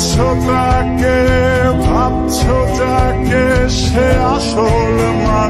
ভাবছ তাকে ভাবছ তাকে সে আসল মান